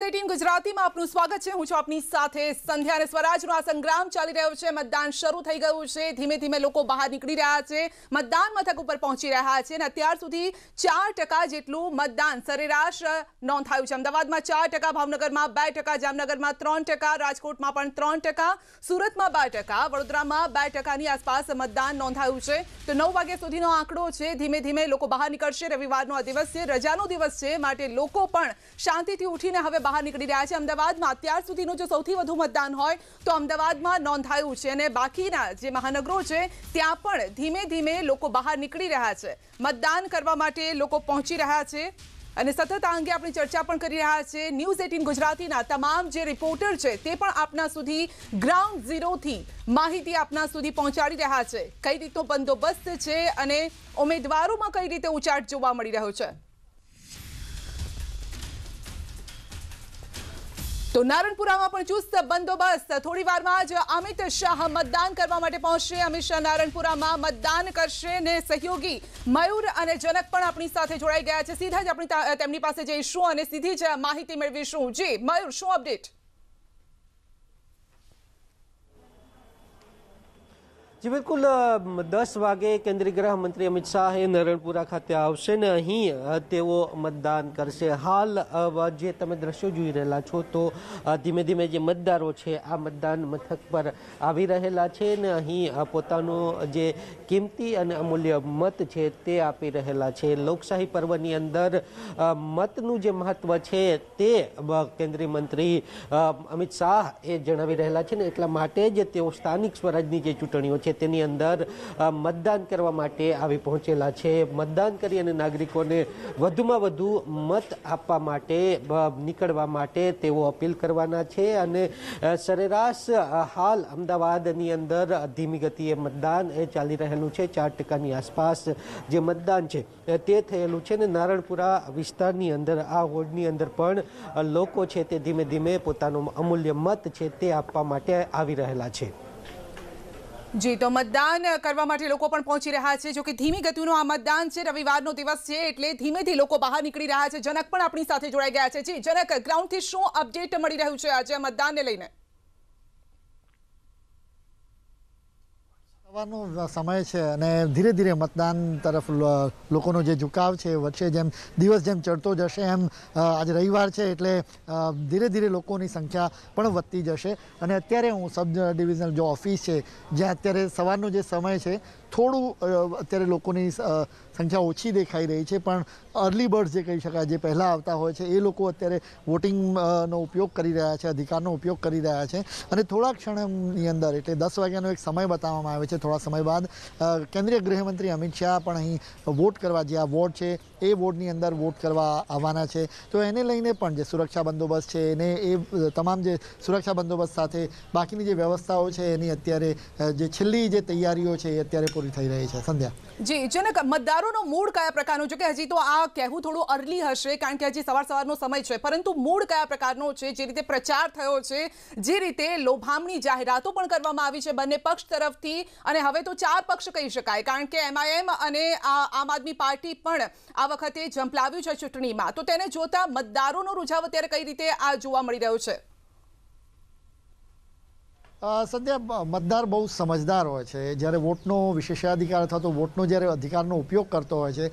Eighteen ગુજરાતીમાં આપનું સ્વાગત છે હું છું આપની સાથે સંધ્યા અને સ્વરાજનો આ સંગ્રામ ચાલી રહ્યો છે. મતદાન શરૂ થઈ ગયું છે. ધીમે ધીમે લોકો બહાર નીકળી રહ્યા છે. મતદાન મથક ઉપર પહોંચી રહ્યા છે અને અત્યાર સુધી ચાર ટકા જેટલું મતદાન સરેરાશ નોંધાયું છે. અમદાવાદમાં ચાર ટકા, ભાવનગરમાં બે ટકા, જામનગરમાં ત્રણ ટકા, રાજકોટમાં પણ ત્રણ ટકા, સુરતમાં બે ટકા, વડોદરામાં બે ટકાની આસપાસ મતદાન નોંધાયું છે. તો નવ વાગ્યા સુધીનો આંકડો છે. ધીમે ધીમે લોકો બહાર નીકળશે. રવિવારનો આ દિવસ છે. રજાનો દિવસ છે. માટે લોકો પણ શાંતિથી ઉઠીને હવે બહાર નીકળી રહ્યા છે. અમદાવાદમાં અત્યાર સુધીનું જો સૌથી વધુ મતદાન હોય તો અમદાવાદમાં નોંધાયું છે અને બાકીના જે મહાનગરો છે, ત્યાં પણ ધીમે ધીમે લોકો બહાર નીકળી રહ્યા છે. મતદાન કરવા માટે લોકો પહોંચી રહ્યા છે. અને સતત આ અંગે આપણે ચર્ચા પણ કરી રહ્યા છે. ન્યૂઝ એટીન ગુજરાતીના તમામ જે રિપોર્ટર છે, તે પણ આપના સુધી ગ્રાઉન્ડ ઝીરોથી માહિતી આપના સુધી પહોંચાડી રહ્યા છે. કઈ રીતનો બંદોબસ્ત છે અને ઉમેદવારોમાં કઈ રીતે ઉચાટ જોવા મળી રહ્યો છે? તો નારણપુરામાં પણ ચુસ્ત બંદોબસ્ત. થોડી વારમાં જ અમિત શાહ મતદાન કરવા માટે પહોંચશે. અમિત શાહ નારણપુરામાં મતદાન કરશે ને સહયોગી મયુર અને જનક પણ આપણી સાથે જોડાઈ ગયા છે. સીધા જ આપણી તેમની પાસે જઈશું અને સીધી જ માહિતી મેળવીશું. જી, મયુર, શું અપડેટ? જી, બિલકુલ દસ વાગે કેન્દ્રીય ગૃહમંત્રી અમિત શાહ એ નરણપુરા ખાતે આવશે ને અહીં તેઓ મતદાન કરશે. હાલ જે તમે દ્રશ્યો જોઈ રહેલા છો, તો ધીમે ધીમે જે મતદારો છે, આ મતદાન મથક પર આવી રહેલા છે ને અહીં પોતાનો જે કિંમતી અને અમૂલ્ય મત છે તે આપી રહેલા છે. લોકશાહી પર્વની અંદર મતનું જે મહત્વ છે તે કેન્દ્રીય મંત્રી અમિત શાહ એ જણાવી રહેલા છે ને એટલા માટે જ તેઓ સ્થાનિક સ્વરાજની જે ચૂંટણીઓ છે તેની અંદર મતદાન કરવા માટે આવી પહોંચેલા છે. મતદાન કરી અને નાગરિકોને વધુમાં વધુ મત આપવા માટે નીકળવા માટે તેઓ અપીલ કરવાના છે અને સરેરાશ હાલ અમદાવાદની અંદર ધીમી ગતિએ મતદાન, એ ચાલી રહેલું છે. ચાર ટકાની આસપાસ જે મતદાન છે તે થયેલું છે ને નારણપુરા વિસ્તારની અંદર, આ વોર્ડની અંદર પણ લોકો છે તે ધીમે ધીમે પોતાનો અમૂલ્ય મત છે તે આપવા માટે આવી રહેલા છે. જી, તો મતદાન કરવા માટે લોકો પણ પહોંચી રહ્યા છે. જો કે ધીમી ગતિનું આ મતદાન છે. રવિવારનો દિવસ છે એટલે ધીમેથી લોકો બહાર નીકળી રહ્યા છે. જનક પણ આપણી સાથે જોડાઈ ગયા છે. જી, જનક ગ્રાઉન્ડથી શું અપડેટ મળી રહ્યું છે આજે મતદાનને લઈને? સવારનો સમય છે અને ધીરે ધીરે મતદાન તરફ લોકોનો જે ઝુકાવ છે વધશે. જેમ દિવસ જેમ ચડતો જશે, એમ આજે રવિવાર છે એટલે ધીરે ધીરે લોકોની સંખ્યા પણ વધતી જશે. અને અત્યારે હું સબ ડિવિઝનલ જો ઓફિસ છે, જ્યાં અત્યારે સવારનો જે સમય છે થોડું અત્યારે લોકોની સંખ્યા ઓછી દેખાઈ રહી છે, પણ અર્લી બર્ડ જે કહી શકાય, જે પહેલાં આવતા હોય છે, એ લોકો અત્યારે વોટિંગ નો ઉપયોગ કરી રહ્યા છે, અધિકારનો ઉપયોગ કરી રહ્યા છે. અને થોડા ક્ષણની અંદર, એટલે દસ વાગ્યાનો એક સમય બતાવવામાં આવે છે, થોડા સમય બાદ કેન્દ્રીય ગૃહમંત્રી અમિત શાહ પણ અહીં વોટ કરવા, જે આ વોર્ડ છે, એ વોર્ડની અંદર વોટ કરવા આવવાના છે. તો એને લઈને પણ જે સુરક્ષા બંદોબસ્ત છે, એને એ તમામ જે સુરક્ષા બંદોબસ્ત સાથે બાકીની જે વ્યવસ્થાઓ છે, એની અત્યારે જે છેલ્લી જે તૈયારીઓ છે, એ અત્યારે પૂરી થઈ રહી છે. સંધ્યા. જી જનક મતદારોનો મૂળ કયા પ્રકારનો છે કે હજી તો આ કહેવું થોડું અર્લી હશે, કારણ કે હજી સવાર સવારનો સમય છે. પરંતુ મૂળ કયા પ્રકારનો છે, જે રીતે પ્રચાર થયો છે, જે રીતે લોભામણી જાહેરાતો પણ કરવામાં આવી છે બંને પક્ષ તરફથી. અને હવે તો ચાર પક્ષ કહી શકાય, કારણ કે એમઆઈએમ અને આમ આદમી પાર્ટી પણ આ વખતે ઝંપલાવ્યું છે ચૂંટણીમાં. તો તેને જોતા મતદારોનો રૂઝાવ અત્યારે કઈ રીતે આ જોવા મળી રહ્યો છે? બ- મતદાર બહુ સમજદાર હોય છે. જ્યારે વોટનો વિશેષાધિકાર અથવા તો વોટનો જ્યારે અધિકારનો ઉપયોગ કરતો હોય છે